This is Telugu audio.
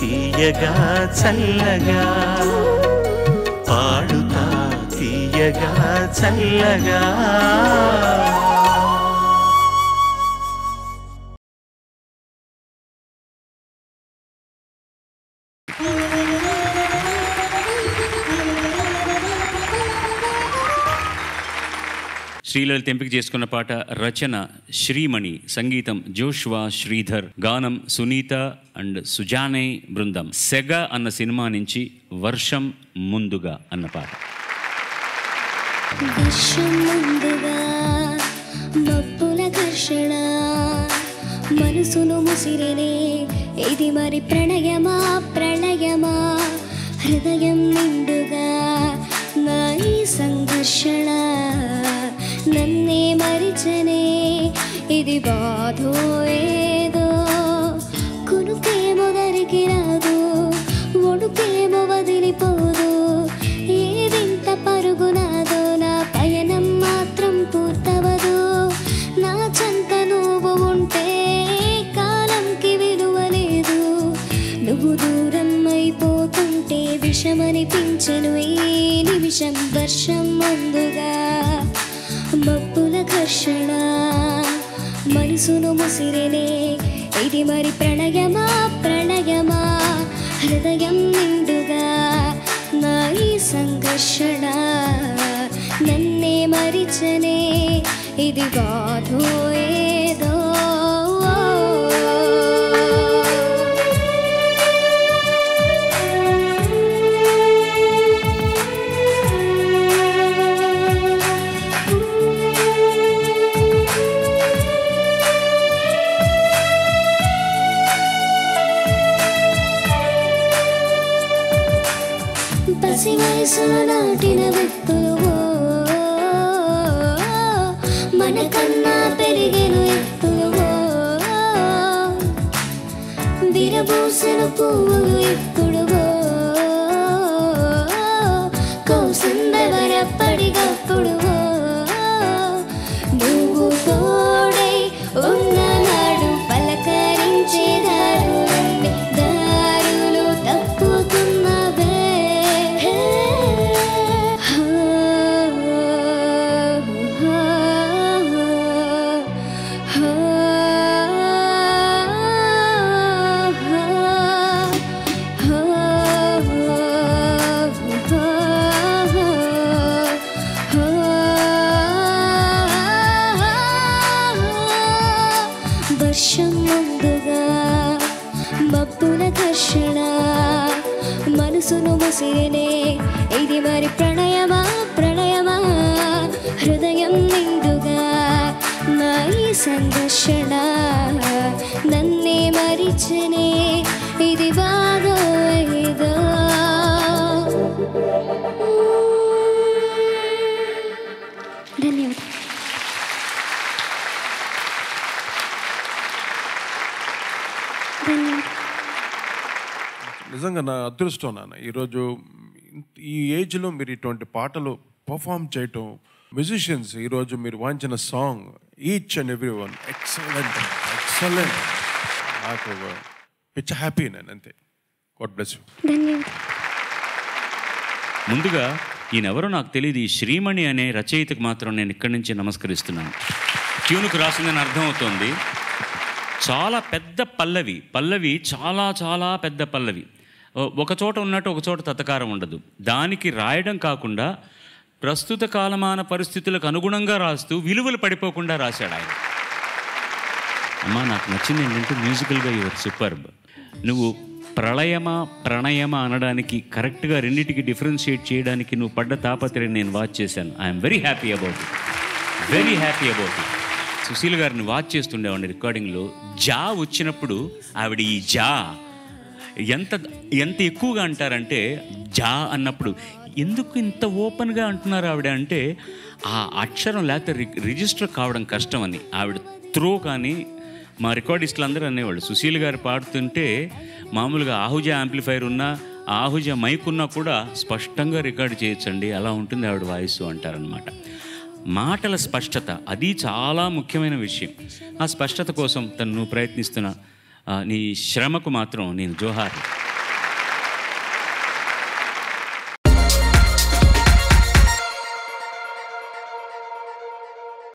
తీయగా చల్లగా పాడుతా తీయగా చల్లగా. శ్రీలలిత ఎంపిక చేసుకున్న పాట రచన శ్రీమణి సంగీతం జోష్వా శ్రీధర్ గానం సునీత అండ్ సుజానే బృందం. సెగ అన్న సినిమా నుంచి వర్షం ముందుగా అన్న పాట. మనసును ముసిరినే ఇది మరి ప్రణయమా ప్రణయమా హృదయం నిండుగా నా ఈ సంఘర్షణ. నన్నే మరిచనే. ఇది బాధో ఏదో. కునుకేమో దరికి రాదు. ఒడుకే మబ్బుల ఘర్షణ మనసును ముసిరినే ఇది మరి ప్రణయమా ప్రణయమా హృదయం నిండుగా నా ఈ సంఘర్షణ నన్నే మరిచనే ఇది బాధో పసి వయసులో నాటిన విత్తులు మనకన్నా పెరిగెను ఎత్తులు విరబూసిన పువ్వులు ఎత్తులు మనసును ముసిరినే ఇది మరి ప్రణయమా ప్రణయమా హృదయం నిండుగా నా ఈ సంఘర్షణ నన్నే మరిచనే ఇది బాధో నిజంగా నా అదృష్టం నాన్న. ఈరోజు ఈ ఏజ్లో మీరు ఇటువంటి పాటలు పర్ఫామ్ చేయటం మ్యూజిషియన్స్ ఈరోజు మీరు వాంచిన song each and every one excellent excellent నాకు పిచ్చ హ్యాపీ నేను అంతే. గాడ్ బ్లెస్ ముందుగా ఈయనెవరో నాకు తెలియదు ఈ శ్రీమణి అనే రచయితకు మాత్రం నేను ఇక్కడి నుంచి నమస్కరిస్తున్నాను. ట్యూన్కు రాసిందని అర్థమవుతోంది. చాలా పెద్ద పల్లవి పల్లవి చాలా చాలా పెద్ద పల్లవి. ఒక చోట ఉన్నట్టు ఒక చోట తతకారం ఉండదు. దానికి రాయడం కాకుండా ప్రస్తుత కాలమాన పరిస్థితులకు అనుగుణంగా రాస్తూ విలువలు పడిపోకుండా రాశాడు ఆయన. అమ్మా నాకు నచ్చింది ఏంటంటే మ్యూజికల్గా యువర్ సూపర్బ్ నువ్వు ప్రళయమా ప్రణయమా అనడానికి కరెక్ట్గా రెండింటికి డిఫరెన్షియేట్ చేయడానికి నువ్వు పడ్డ తాపత్రయం నేను వాచ్ చేశాను. I'm very happy about it very happy about it Sushil గారిని వాచ్ చేస్తుండేవాడిని రికార్డింగ్లో. జా వచ్చినప్పుడు ఆవిడ ఈ జా ఎంత ఎంత ఎక్కువగా అంటారంటే జా అన్నప్పుడు. ఎందుకు ఇంత ఓపెన్గా అంటున్నారు ఆవిడ అంటే ఆ అక్షరం లేకపోతే రిజిస్టర్ కావడం కష్టం అని. ఆవిడ త్రో కానీ మా రికార్డిస్టులు అందరూ అనేవాళ్ళు. సుశీల్ గారు పాడుతుంటే మామూలుగా ఆహుజ యాంప్లిఫైర్ ఉన్నా ఆహుజ మైక్ ఉన్నా కూడా స్పష్టంగా రికార్డ్ చేయొచ్చండి అలా ఉంటుంది ఆవిడ వాయిస్ అంటారనమాట మాటల స్పష్టత అది చాలా ముఖ్యమైన విషయం. ఆ స్పష్టత కోసం తను నువ్వు ప్రయత్నిస్తున్న నీ శ్రమకు మాత్రం నేను జోహార్.